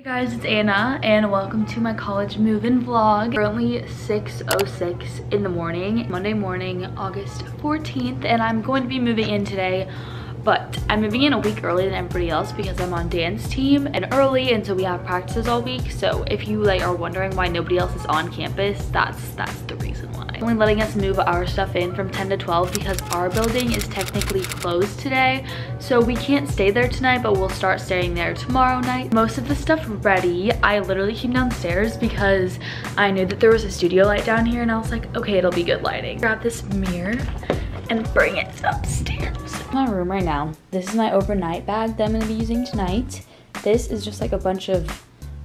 Hey guys, it's Anna and welcome to my college move-in vlog. Currently 6.06 in the morning, Monday morning, August 14th, and I'm going to be moving in today but I'm moving in a week early than everybody else because I'm on dance team and early and so we have practices all week. So if you like are wondering why nobody else is on campus, that's that's the reason why. Only letting us move our stuff in from 10 to 12 because our building is technically closed today. So we can't stay there tonight, but we'll start staying there tomorrow night. Most of the stuff ready. I literally came downstairs because I knew that there was a studio light down here and I was like, okay, it'll be good lighting. Grab this mirror and bring it upstairs. My room right now. This is my overnight bag that I'm gonna be using tonight. This is just like a bunch of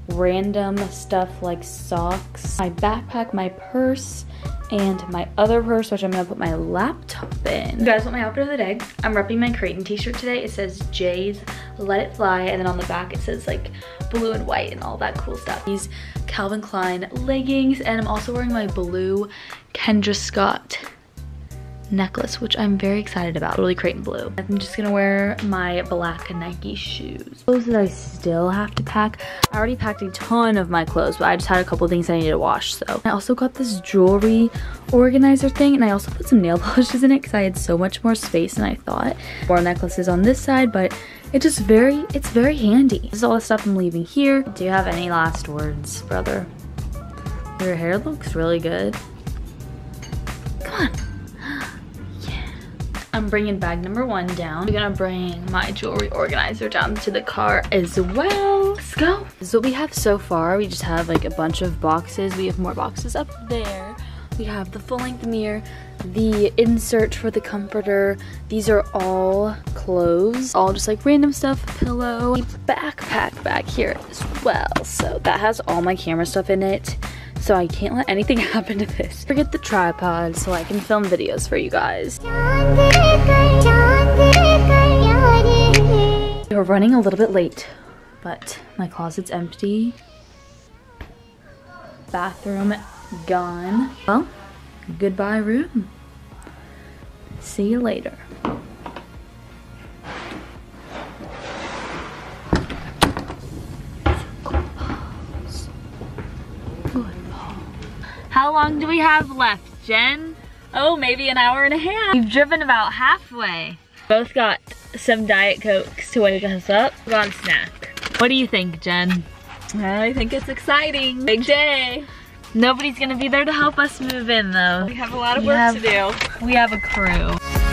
random stuff like socks, my backpack, my purse, and my other purse, which I'm gonna put my laptop in. You guys want my outfit of the day? I'm repping my Creighton t-shirt today. It says Jay's Let It Fly, and then on the back it says like blue and white and all that cool stuff. These Calvin Klein leggings, and I'm also wearing my blue Kendra Scott necklace, which I'm very excited about. Really Creighton blue. I'm just gonna wear my black Nike shoes. Clothes that I still have to pack. I already packed a ton of my clothes, but I just had a couple things I needed to wash, so. I also got this jewelry organizer thing, and I also put some nail polishes in it because I had so much more space than I thought. More necklaces on this side, but it's just very, it's very handy. This is all the stuff I'm leaving here. Do you have any last words, brother? Your hair looks really good. I'm bringing bag number one down. I'm gonna bring my jewelry organizer down to the car as well. Let's go. This is what we have so far. We just have like a bunch of boxes. We have more boxes up there. We have the full-length mirror, the insert for the comforter. These are all clothes, all just like random stuff, pillow, backpack back here as well. So that has all my camera stuff in it so I can't let anything happen to this. Forget the tripod so I can film videos for you guys. We're running a little bit late, but my closet's empty. Bathroom gone. Well, goodbye room. See you later. How long do we have left, Jen? Oh, maybe an hour and a half. We've driven about halfway. Both got some Diet Cokes to wake us up. Gone snack. What do you think, Jen? I think it's exciting. Big day. Nobody's gonna be there to help us move in though. We have a lot of we work have, to do. We have a crew.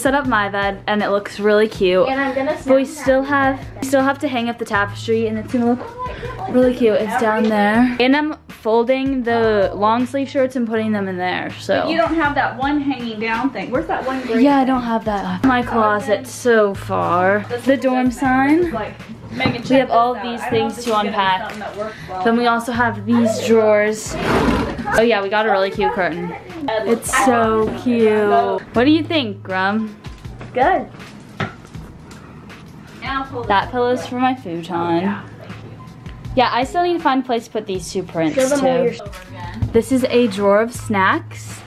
Set up my bed and it looks really cute. And I'm gonna but we still have we still have to hang up the tapestry and it's gonna look really cute. It's down there. And I'm folding the long sleeve shirts and putting them in there. So but you don't have that one hanging down thing. Where's that one Yeah, I don't have that. My closet so far. The dorm sign. we have all these things to unpack. Then we also have these drawers. Oh yeah, we got a really cute curtain. It's so cute. What do you think, Grum? Good. That pillow's for my futon. Oh, yeah, I still need to find a place to put these two prints too. This is a drawer of snacks.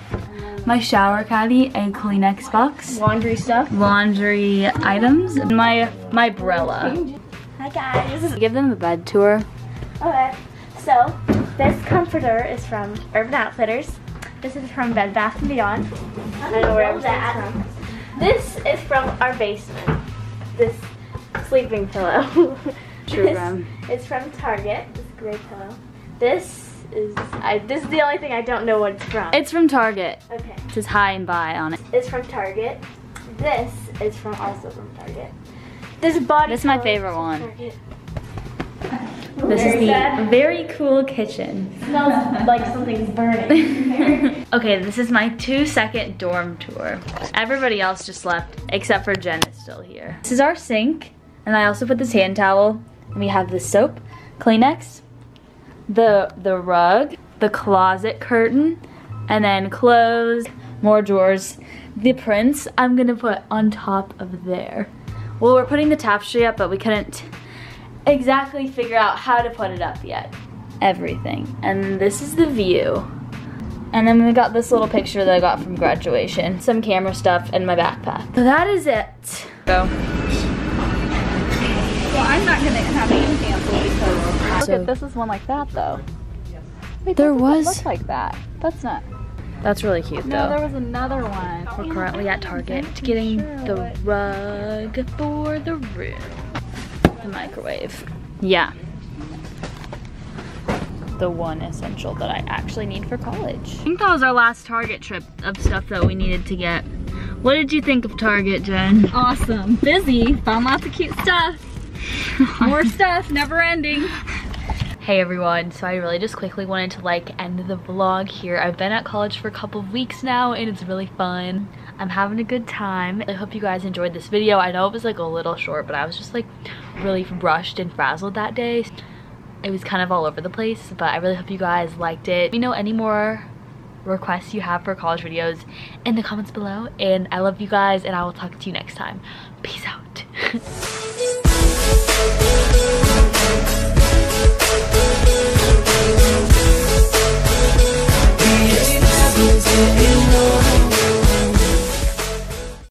My shower caddy, a Kleenex box. Laundry stuff. Laundry items. My my umbrella. Hi guys. Give them a bed tour. Okay, so this comforter is from Urban Outfitters. This is from Bed Bath & Beyond. I don't know where that from. This is from our basement. This sleeping pillow. True, this is from Target. This gray pillow. This is I. This is the only thing I don't know what it's from. It's from Target. Okay. It says hi and bye on it. It's from Target. This is from also from Target. This body. This is my favorite one. Target. This is the sad. very cool kitchen. Smells like something's burning. okay, this is my two second dorm tour. Everybody else just left, except for Jen is still here. This is our sink, and I also put this hand towel. And we have the soap, Kleenex, the, the rug, the closet curtain, and then clothes, more drawers. The prints I'm gonna put on top of there. Well, we're putting the tapestry up, but we couldn't exactly figure out how to put it up yet. Everything. And this is the view. And then we got this little picture that I got from graduation. Some camera stuff and my backpack. So that is it. Go. Well, I'm not gonna have any cancel because look So- at this is one like that though. Wait, There was- look like that. That's not. That's really cute No, though. there was another one. We're currently at Target getting the rug for the room. The microwave. Yeah. The one essential that I actually need for college. I think that was our last Target trip of stuff that we needed to get. What did you think of Target, Jen? Awesome. Busy. Found lots of cute stuff. More stuff. Never ending. Hey everyone, so I really just quickly wanted to like end the vlog here. I've been at college for a couple of weeks now and it's really fun. I'm having a good time. I hope you guys enjoyed this video. I know it was like a little short, but I was just like really rushed and frazzled that day. It was kind of all over the place, but I really hope you guys liked it. Let me know any more requests you have for college videos in the comments below. And I love you guys and I will talk to you next time. Peace out.